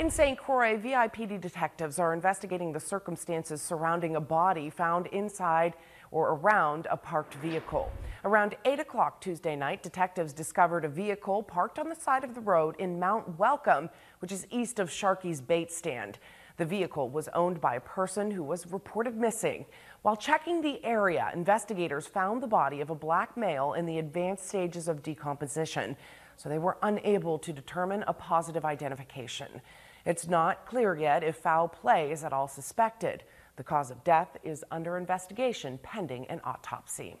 In St. Croix, VIPD detectives are investigating the circumstances surrounding a body found inside or around a parked vehicle. Around 8 o'clock Tuesday night, detectives discovered a vehicle parked on the side of the road in Mount Welcome, which is east of Sharkey's bait stand. The vehicle was owned by a person who was reported missing. While checking the area, investigators found the body of a black male in the advanced stages of decomposition, so they were unable to determine a positive identification. It's not clear yet if foul play is at all suspected. The cause of death is under investigation pending an autopsy.